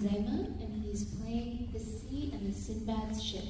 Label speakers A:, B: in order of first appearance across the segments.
A: BinZaiman, and he's playing The Sea and the Sindbad's Ship.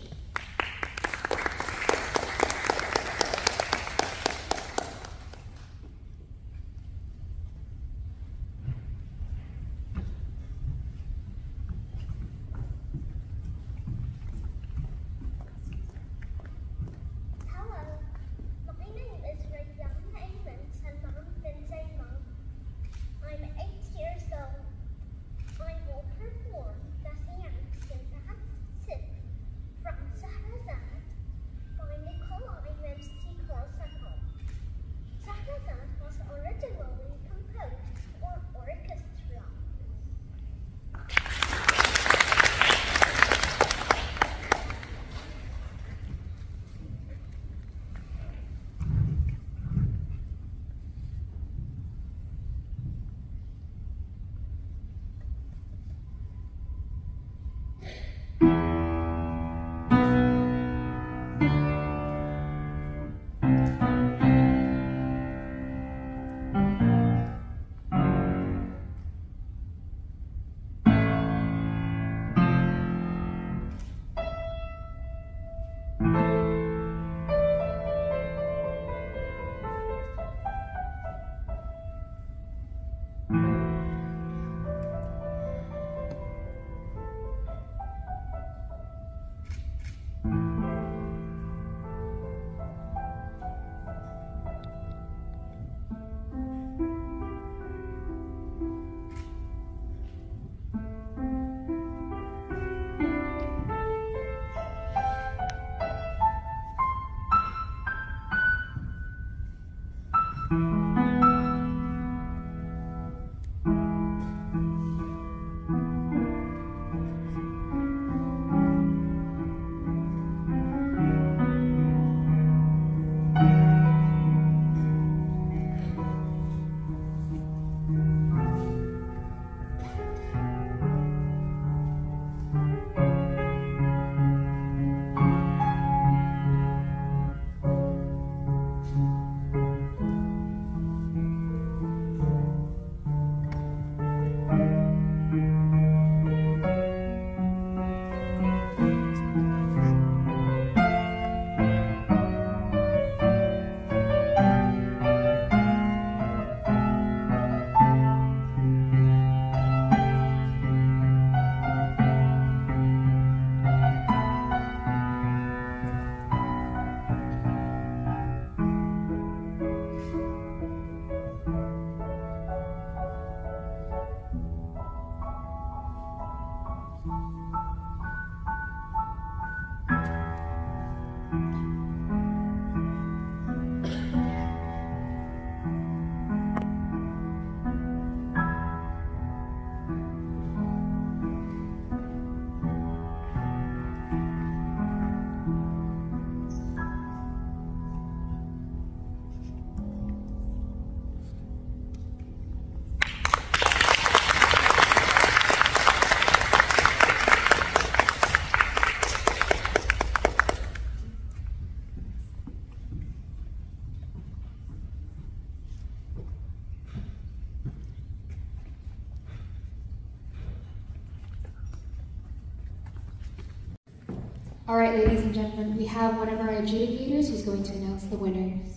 A: All right, ladies and gentlemen, we have one of our adjudicators who's going to announce the winners.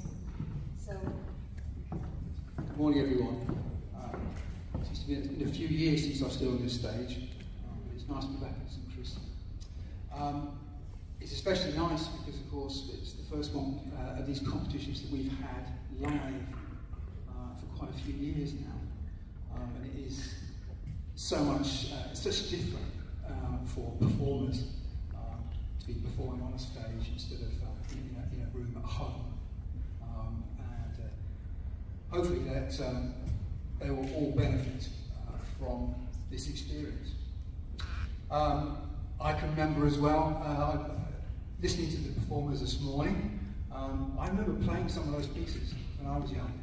A: So,
B: Good morning, everyone. Um, it's been, a few years since I stood on this stage. Um, it's nice to be back at St. Chris. Um, it's especially nice because, of course, it's the first one uh, of these competitions that we've had live uh, for quite a few years now. Um, and it is so much, uh, it's such different uh, for performers be performing on a stage instead of uh, in, a, in, a, room at home. Um, and uh, hopefully that um, they will all benefit uh, from this experience. Um, I can remember as well, uh, listening to the performers this morning, um, I remember playing some of those pieces when I was young.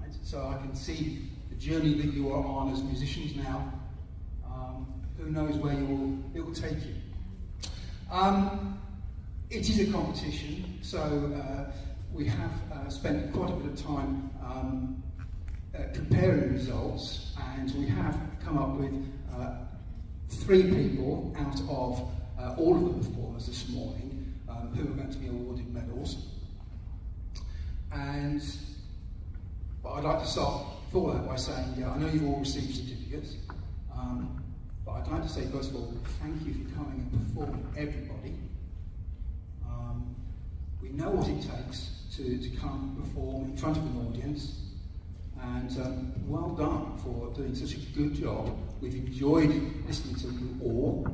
B: Right? So I can see the journey that you are on as musicians now. Um, who knows where you will, it will take you. Um, it is a competition, so uh, we have uh, spent quite a bit of time um, uh, comparing results, and we have come up with uh, three people out of uh, all of the performers this morning um, who are going to be awarded medals. And but I'd like to start before that by saying, yeah, I know you've all received certificates, um, but I'd like to say, first of all, thank you for coming and performing, everybody. Um, we know what it takes to, to come perform in front of an audience, and um, well done for doing such a good job. We've enjoyed listening to you all,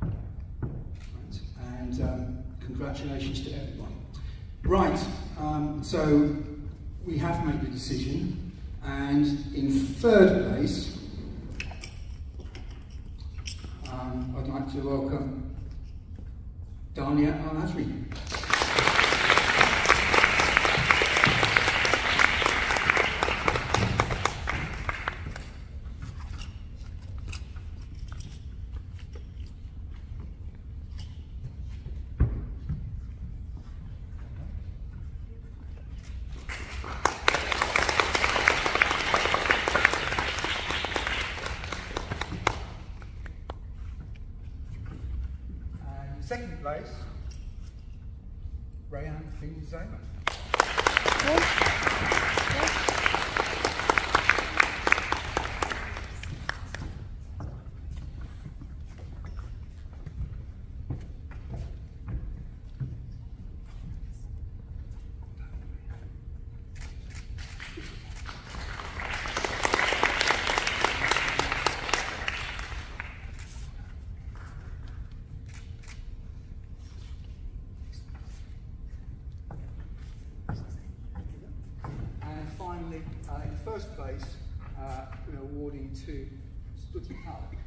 B: right? and um, congratulations to everyone. Right, um, so we have made a decision, and in third place, um, I'd like to welcome Dania Al Azri. And in second place, Rayan Bin Zayman. And finally, uh, in first place, uh, we're to Howard.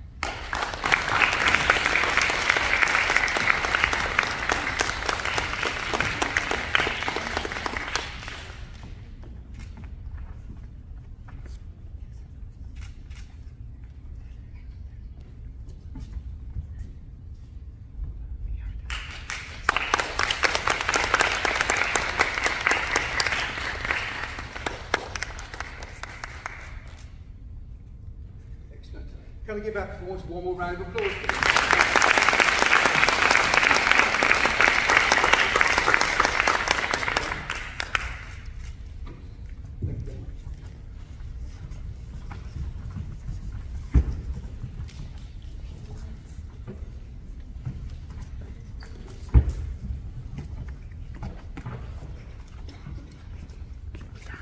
B: Can we give our performance one more round of applause.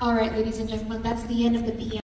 A: All right, ladies and gentlemen, that's the end of the PM.